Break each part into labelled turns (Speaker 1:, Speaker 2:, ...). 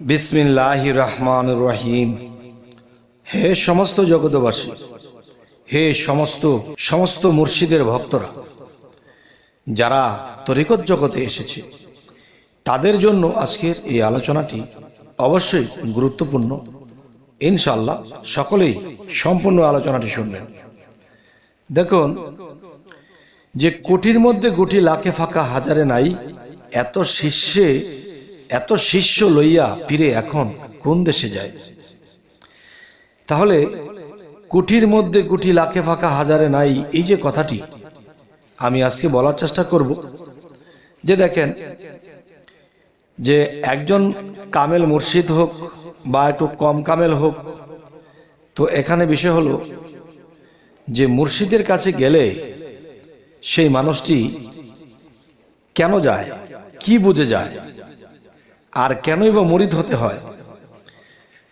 Speaker 1: বিসমিল্লাহ রহমান রহিম হে সমস্ত জগতবাসী হে সমস্ত সমস্ত মুর্শিদের ভক্তরা, যারা তরিকত জগতে এসেছে, তাদের জন্য আজকের এই আলোচনাটি অবশ্যই গুরুত্বপূর্ণ। ইনশাল্লাহ সকলেই সম্পূর্ণ আলোচনাটি শুনবেন। দেখুন, যে কোটির মধ্যে গুটি লাখে ফাঁকা হাজারে নাই, এত শিষ্যে এত শিষ্য লইয়া ফিরে এখন কোন দেশে যায়? তাহলে কুটির মধ্যে কুটি লাখে ফাঁকা হাজারে নাই, এই যে কথাটি, আমি আজকে বলার চেষ্টা করব। যে দেখেন, যে একজন কামেল মুর্শিদ হোক বা একটু কম কামেল হোক, তো এখানে বিষয় হলো যে মুর্শিদের কাছে গেলে সেই মানুষটি কেন যায়? কি বুঝে যায়? আর কেনই বা মরিদ হতে হয়?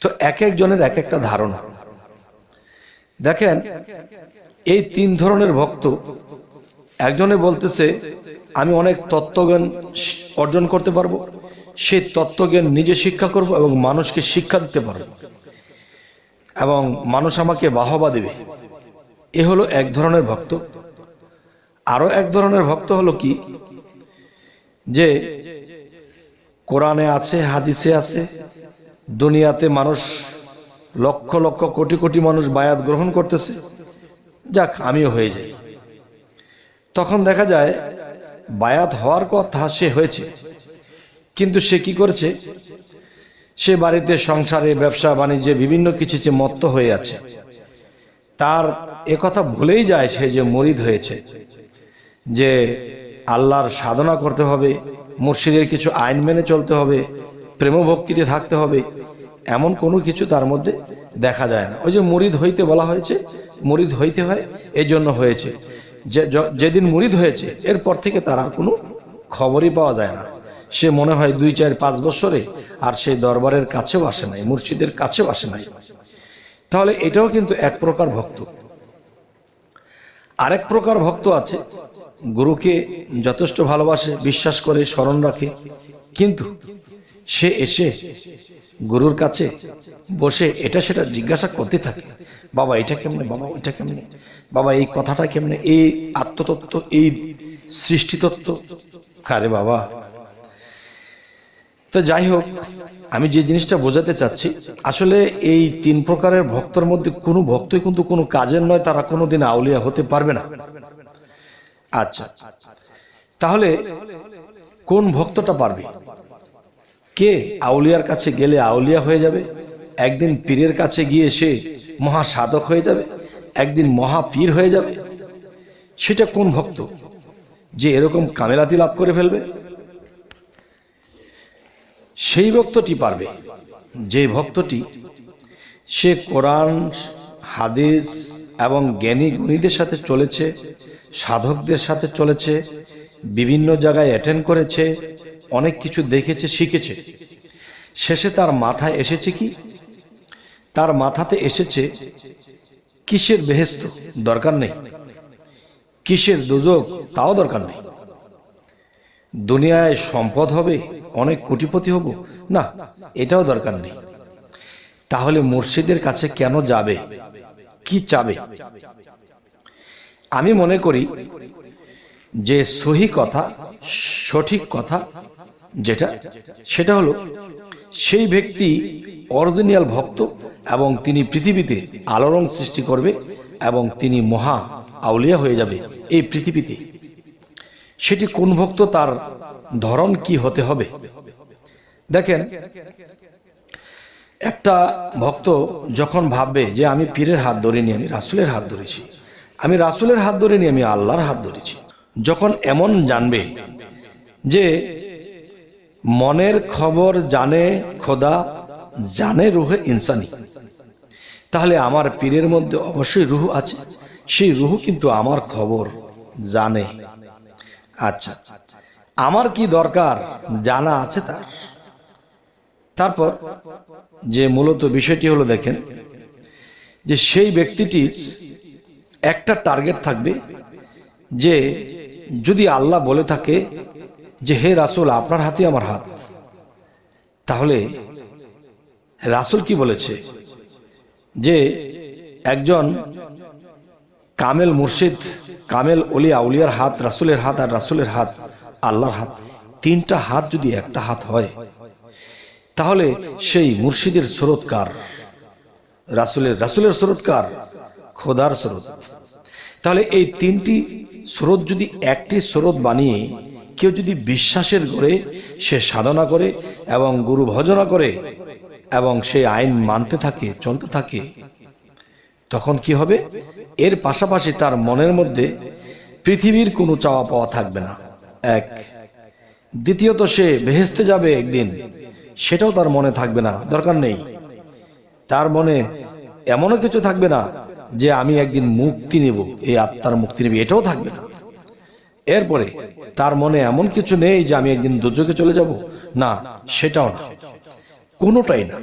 Speaker 1: তো এক একজনের এক একটা ধারণা। দেখেন, এই তিন ধরনের ভক্ত, একজনে বলতেছে, আমি অনেক তত্ত্বজ্ঞান অর্জন করতে পারব, সেই তত্ত্বজ্ঞান নিজে শিক্ষা করব এবং মানুষকে শিক্ষা দিতে পারব এবং মানুষ আমাকে বাহবা দেবে। এ হলো এক ধরনের ভক্ত। আরও এক ধরনের ভক্ত হলো কি? যে কোরআনে আছে, হাদিসে আছে। দুনিয়াতে মানুষ লক্ষ লক্ষ কোটি কোটি মানুষ বায়াত গ্রহণ করতেছে। যাক, আমিও হয়ে যাই। তখন দেখা যায়, বায়াত হওয়ার কথা সে হয়েছে। কিন্তু সে কি করছে? সে বাড়িতে সংসারে, ব্যবসা, বাণিজ্যে বিভিন্ন কিছুতে মত্ত হয়ে আছে, তার কথা ভুলেই যায় সে যে মরিদ হয়েছে, যে আল্লাহর সাধনা করতে হবে মুর্শিদের কিছু আইন মেনে চলতে হবে প্রেম ভক্তিতে থাকতে হবে, এমন কোনো কিছু তার মধ্যে দেখা যায় না। ওই যে মুরিদ হইতে বলা হয়েছে, মুরিদ হইতে হয়, এই জন্য হয়েছে। যে যেদিন মুরিদ হয়েছে, এরপর থেকে তার আর কোনো খবরই পাওয়া যায় না। সে মনে হয় দুই, চার, পাঁচ বছরে আর সেই দরবারের কাছেও আসে নাই, মুর্শিদের কাছেও আসে নাই। তাহলে এটাও কিন্তু এক প্রকার ভক্ত। আরেক প্রকার ভক্ত আছে গুরুকে যথেষ্ট ভালোবাসে, বিশ্বাস করে, স্মরণ রাখে। কিন্তু সে এসে গুরুর কাছে বসে এটা সেটা জিজ্ঞাসা করতে থাকে, বাবা, এটা কেমনে? বাবা ওইটা কেমনে? বাবা, এই কথাটা কেমনে? এই আত্মতত্ত্ব, এই সৃষ্টিতত্ত্ব? কারে বাবা, তো যাই হোক, আমি যে জিনিসটা বোঝাতে চাচ্ছি, আসলে এই তিন প্রকারের ভক্তর মধ্যে কোনো ভক্তই কিন্তু কোনো কাজের নয়, তারা কোনোদিন আউলিয়া হতে পারবে না। আচ্ছা। তাহলে কোন ভক্তটা পারবে? কে আউলিয়ার কাছে গেলে আউলিয়া হয়ে যাবে? একদিন পীরের কাছে গিয়ে সে মহা সাধক হয়ে যাবে? একদিন মহা পীর হয়ে যাবে? সেটা কোন ভক্ত যে এরকম কামেলাতি লাভ করে ফেলবে? সেই ভক্তটি পারবে। যে ভক্তটি সে কোরআন, হাদিস এবং জ্ঞানী গুণীদের সাথে চলেছে, সাধকদের সাথে চলেছে, বিভিন্ন জায়গায় অ্যাটেন্ড করেছে, অনেক কিছু দেখেছে, শিখেছে। শেষে তার মাথায় এসেছে কি? তার মাথাতে এসেছে, কিসের বেহেস্ত দরকার নেই, কিসের দুযোগ তাও দরকার নেই। দুনিয়ায় সম্পদ হবে, অনেক কোটিপতি হব, না, এটাও দরকার নেই। তাহলে মুর্শিদের কাছে কেন যাবে? কি চাবে? আমি মনে করি যে সহি কথা, সঠিক কথা যেটা, সেটা হলো সেই ব্যক্তি অরিজিনাল ভক্ত এবং তিনি পৃথিবীতে আলোড়ন সৃষ্টি করবে এবং তিনি মহা আউলিয়া হয়ে যাবে এই পৃথিবীতে। সেটি কোন ভক্ত তার ধরন কি হতে হবে? দেখেন একটা ভক্ত যখন ভাববে যে আমি পীরের হাত ধরিনি, আমি রাসুলের হাত ধরেছি। আমি রাসুলের হাত ধরিনি, আমি আল্লাহর হাত ধরেছি। যখন এমন জানবে যে মনের খবর জানে খোদা, জানে রুহে ইনসানি, তাহলে আমার পীরের মধ্যে অবশ্যই রুহ আছে। সেই রুহ কিন্তু আমার খবর জানে। আচ্ছা আমার কি দরকার? জানা আছে তার। তারপর যে মূলত বিষয়টি হলো দেখেন, যে সেই ব্যক্তিটির একটা টার্গেট থাকবে যে যদি আল্লাহ বলে থাকে যে, হে রাসুল, আপনার হাতে আমার হাত। তাহলে রাসুল কি বলেছে? যে একজন কামেল মুর্শিদ, কামেল অলি আউলিয়ার হাত, রাসুলের হাত আর রাসুলের হাত, আল্লাহর হাত, তিনটা হাত যদি একটা হাত হয় তাহলে সেই মুর্শিদের স্রোতকার। রাসুলের রাসুলের স্রোতকার, খোদার স্রোত। তাহলে এই তিনটি স্রোত যদি একটি স্রোত বানিয়ে কেউ যদি বিশ্বাসের করে সে সাধনা করে এবং গুরু ভজনা করে এবং সেই আইন মানতে থাকে, চলতে থাকে, তখন কি হবে? এর পাশাপাশি তার মনের মধ্যে পৃথিবীর কোনো চাওয়া পাওয়া থাকবে না। এক। দ্বিতীয়ত সে বেহেস্তে যাবে একদিন। সেটাও তার মনে থাকবে না, দরকার নেই। তার মনে এমনও কিছু থাকবে না যে আমি একদিন মুক্তি নেব, এই আত্মার মুক্তি নেব, এটাও থাকবে না। এরপরে তার মনে এমন কিছু নেই যে আমি একদিন দুর্যোগে চলে যাব? না, সেটাও না। কোনোটাই না।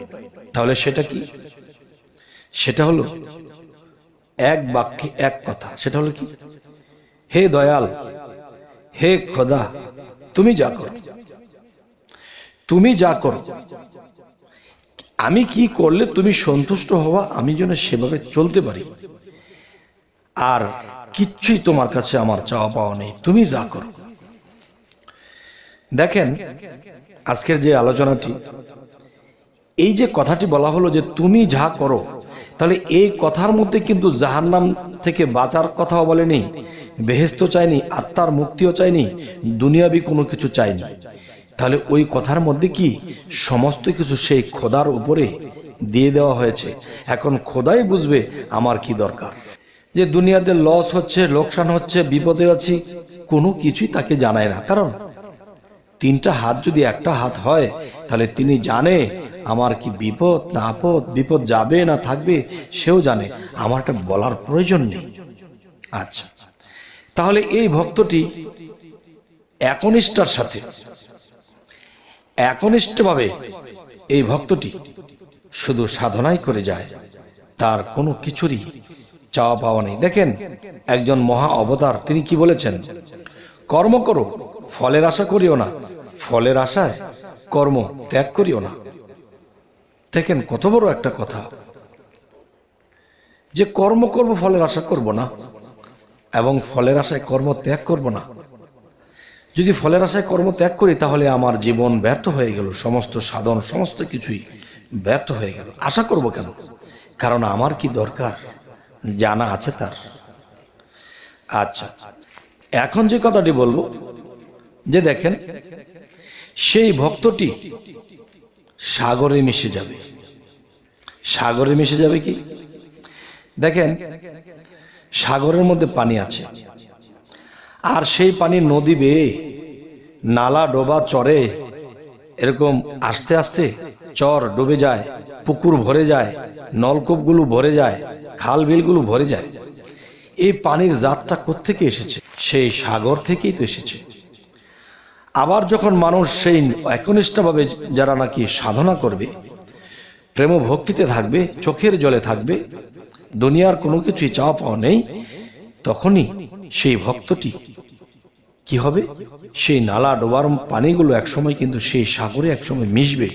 Speaker 1: তাহলে সেটা কি? সেটা হলো এক বাক্যে এক কথা। সেটা হলো কি? হে দয়াল, হে খোদা, তুমি যা করো। তুমি যা করো। আমি কি করলে তুমি সন্তুষ্ট হওয়া? আমি যেন সেভাবে চলতে পারি। আর কিচ্ছুই তোমার কাছে আমার চাওয়া পাওয়া নেই। তুমি যা করো। দেখেন, আজকের যে আলোচনাটি, এই যে কথাটি বলা হলো যে তুমি যা করো, তাহলে এই কথার মধ্যে কিন্তু জাহান্নাম থেকে বাঁচার কথাও বলেনি বেহেস্ত চাইনি আত্মার মুক্তিও চাইনি দুনিয়াবি কোনো কিছু চাইনি তাহলে ওই কথার মধ্যে কি সমস্ত কিছু সেই খোদার উপরে দিয়ে দেওয়া হয়েছে? এখন খোদাই বুঝবে আমার কি দরকার। যে দুনিয়াতে লস হচ্ছে, লোকসান হচ্ছে, বিপদে আছি, কোনো কিছুই তাকে জানায় না। কারণ তিনটা হাত যদি একটা হাত হয়, তাহলে তিনি জানে আমার কি বিপদ, না আপদ, বিপদ যাবে না থাকবে, সেও জানে। আমারটা বলার প্রয়োজন নেই। আচ্ছা। তাহলে এই ভক্তটি একনিষ্ঠার সাথে একনিষ্ঠভাবে এই ভক্তটি শুধু সাধনাই করে যায়, তার কোনো কিছুরই চাওয়া পাওয়া নেই। দেখেন, একজন মহা অবতার, তিনি কি বলেছেন? কর্ম করো, ফলের আশা করিও না, ফলের আশায় কর্ম ত্যাগ করিও না। দেখেন, কত বড় একটা কথা। যে কর্ম করব, ফলের আশা করব না, এবং ফলের আশায় কর্ম ত্যাগ করব না যদি ফলের আশায় কর্ম ত্যাগ করি, তাহলে আমার জীবন ব্যর্থ হয়ে গেল। সমস্ত সাধন, সমস্ত কিছুই ব্যর্থ হয়ে গেল। আশা করব কেন? কারণ আমার কি দরকার? জানা আছে তার। আচ্ছা এখন যে কথাটি বলব, যে দেখেন, সেই ভক্তটি সাগরে মিশে যাবে। সাগরে মিশে যাবে কি? দেখেন, সাগরের মধ্যে পানি আছে। আর সেই পানি নদী বেয়ে নালা ডোবা চরে, এরকম আস্তে আস্তে চর ডুবে যায়, পুকুর ভরে যায়, নলকূপগুলো ভরে যায় খাল বিলগুলো ভরে যায়। এই পানির জাতটা কোত্থেকে এসেছে? সেই সাগর থেকেই তো এসেছে। আবার যখন মানুষ সেই একনিষ্ঠভাবে যারা নাকি সাধনা করবে প্রেম ভক্তিতে থাকবে, চোখের জলে থাকবে, দুনিয়ার কোনো কিছুই চাওয়া পাওয়া নেই, তখনই সেই ভক্তটি কি হবে? সেই নালা ডোবার পানিগুলো একসময় কিন্তু সেই সাগরে একসময় মিশবে।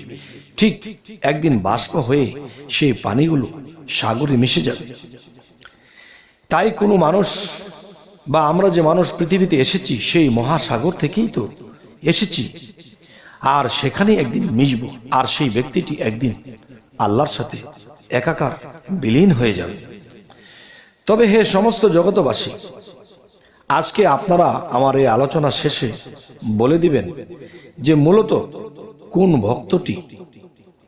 Speaker 1: ঠিক একদিন বাষ্প হয়ে সেই পানিগুলো সাগরে মিশে যাবে। তাই কোনো মানুষ বা আমরা যে মানুষ পৃথিবীতে এসেছি, সেই মহাসাগর থেকেই তো এসেছি। আর সেখানে একদিন মিশব। আর সেই ব্যক্তিটি একদিন আল্লাহর সাথে একাকার বিলীন হয়ে যাবে। তবে হে সমস্ত জগতবাসী আজকে আপনারা আমার এই আলোচনা শেষে বলে দিবেন যে মূলত কোন ভক্তটি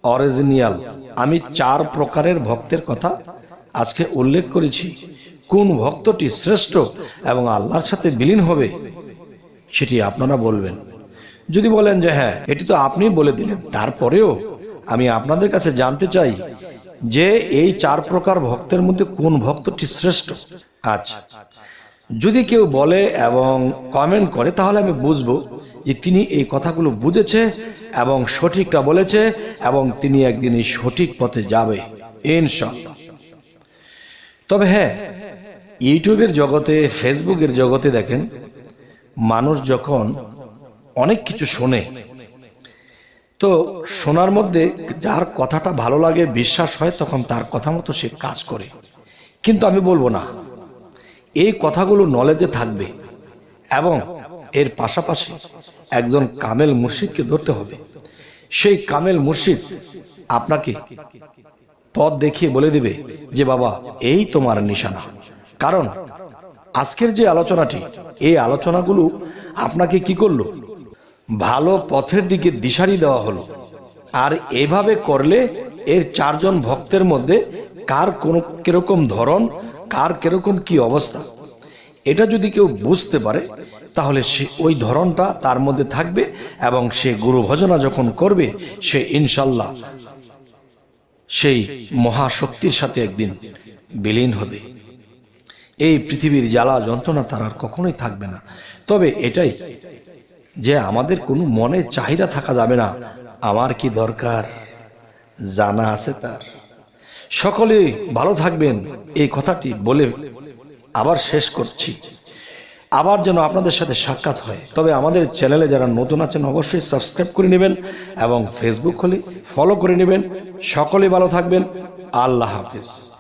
Speaker 1: অরিজিনিয়াল আমি চার প্রকারের ভক্তের কথা আজকে উল্লেখ করেছি। কোন ভক্তটি শ্রেষ্ঠ এবং আল্লাহর সাথে বিলীন হবে সেটি আপনারা বলবেন। যদি বলেন যে হ্যাঁ এটি তো আপনি বলে দিলেন, তারপরেও আমি আপনাদের কাছে জানতে চাই যে এই চার প্রকার ভক্তের মধ্যে কোন ভক্তটি শ্রেষ্ঠ? আচ্ছা। যদি কেউ বলে এবং কমেন্ট করে, তাহলে আমি বুঝব যে তিনি এই কথাগুলো বুঝেছে এবং সঠিকটা বলেছে এবং তিনি একদিন এই সঠিক পথে যাবে ইনশাল্লাহ তবে হ্যাঁ ইউটিউবের জগতে, ফেসবুকের জগতে দেখেন, মানুষ যখন অনেক কিছু শোনে, তো শোনার মধ্যে যার কথাটা ভালো লাগে, বিশ্বাস হয়, তখন তার কথা মতো সে কাজ করে। কিন্তু আমি বলব না এই কথাগুলো নলেজে থাকবে এবং এর পাশাপাশি একজন কামেল মুর্শিদকে ধরতে হবে। সেই কামেল মুর্শিদ আপনাকে পথ দেখিয়ে বলে দিবে যে, বাবা, এই তোমার নিশানা। কারণ আজকের যে আলোচনাটি, এই আলোচনাগুলো আপনাকে কি করল? ভালো পথের দিকে দিশারি দেওয়া হলো। আর এভাবে করলে এর চারজন ভক্তের মধ্যে কার কোন কীরকম ধরন কার কীরকম কি অবস্থা? এটা যদি কেউ বুঝতে পারে, তাহলে সে ওই ধরনটা তার মধ্যে থাকবে এবং সে গুরু ভজনা যখন করবে, সে ইনশাল্লাহ সেই মহাশক্তির সাথে একদিন বিলীন হবে। এই পৃথিবীর জ্বালা যন্ত্রণা তার আর কখনোই থাকবে না। তবে এটাই যে আমাদের কোনো মনে চাহিদা থাকা যাবে না, আমার কি দরকার? জানা আছে তার। সকলে ভালো থাকবেন। এই কথাটি বলে আবার শেষ করছি। আবার যেন আপনাদের সাথে সাক্ষাৎ হয়। তবে আমাদের চ্যানেলে যারা নতুন আছেন, অবশ্যই সাবস্ক্রাইব করে নেবেন এবং ফেসবুক খুলে ফলো করে নেবেন। সকলে ভালো থাকবেন। আল্লাহ হাফিজ।